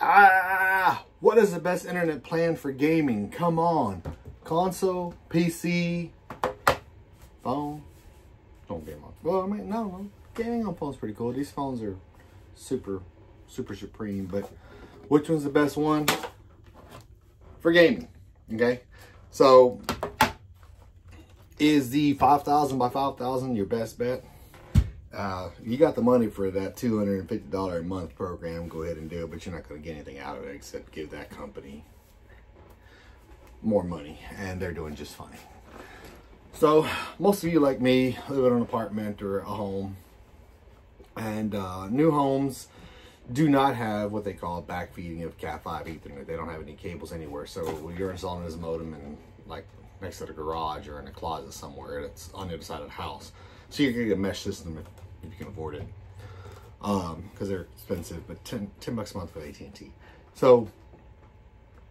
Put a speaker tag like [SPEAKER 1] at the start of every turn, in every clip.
[SPEAKER 1] Ah, what is the best internet plan for gaming? Come on. Console, PC, phone. Don't game on. Well, I mean, no. Gaming on phone's pretty cool. These phones are super, super supreme. But which one's the best one for gaming? Okay. So, is the 5000 by 5000 your best bet? Uh, you got the money for that $250 a month program, go ahead and do it, but you're not going to get anything out of it except give that company more money, and they're doing just fine. So, most of you, like me, live in an apartment or a home, and uh, new homes do not have what they call backfeeding of Cat5 Ethernet. They don't have any cables anywhere, so you're installing this modem in, like, next to the garage or in a closet somewhere that's on the other side of the house. So you're gonna get a mesh system if, you can afford it. Um, because they're expensive, but 10, 10 bucks a month for AT&T. So,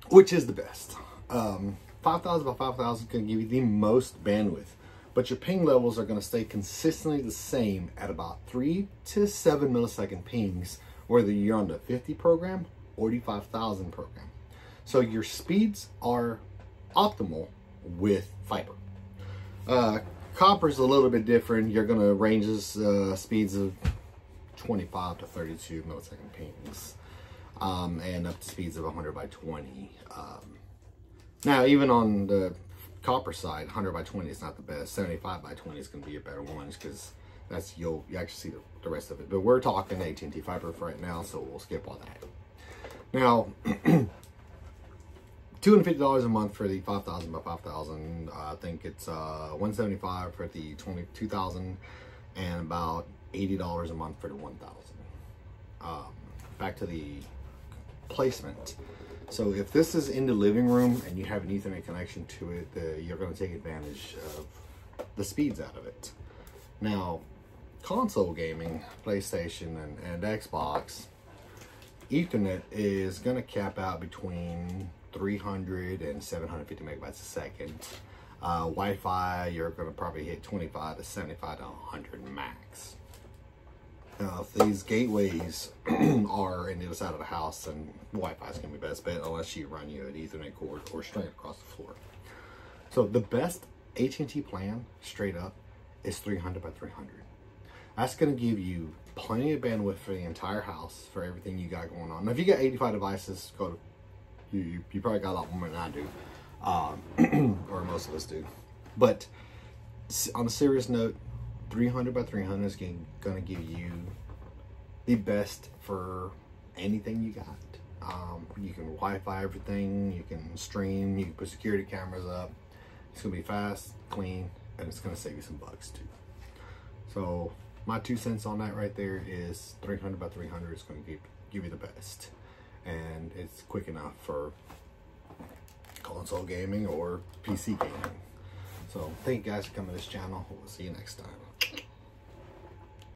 [SPEAKER 1] which is the best? Um, 5,000 by 5,000 can give you the most bandwidth, but your ping levels are gonna stay consistently the same at about three to seven millisecond pings, whether you're on the 50 program or the 5,000 program. So your speeds are optimal with fiber. Uh, copper's is a little bit different. You're gonna ranges uh, speeds of 25 to 32 millisecond pings, um, and up to speeds of 100 by 20. Um, now, even on the copper side, 100 by 20 is not the best. 75 by 20 is gonna be a better one because that's you'll you actually see the, the rest of it. But we're talking AT&T fiber for right now, so we'll skip all that. Now. $250 a month for the 5000 by 5000 I think it's uh, 175 for the 22000 and about $80 a month for the 1000 um, Back to the placement. So if this is in the living room and you have an ethernet connection to it, uh, you're going to take advantage of the speeds out of it. Now, console gaming, PlayStation and, and Xbox, Ethernet is going to cap out between 300 and 750 megabytes a second. Uh, Wi-Fi, you're going to probably hit 25 to 75 to 100 max. Now, if these gateways are in the other side of the house, then Wi-Fi is to be best bet unless you run you an Ethernet cord or straight across the floor. So the best AT&T plan, straight up, is 300 by 300. That's going to give you plenty of bandwidth for the entire house for everything you got going on. Now, if you got 85 devices, go to you, you probably got a lot more than I do, um, or most of us do. But on a serious note, 300 by 300 is going to give you the best for anything you got. Um, you can Wi-Fi everything, you can stream, you can put security cameras up. It's going to be fast, clean, and it's going to save you some bucks too. So my two cents on that right there is 300 by 300 is going to give, give you the best and it's quick enough for console gaming or PC gaming. So thank you guys for coming to this channel. We'll see you next time.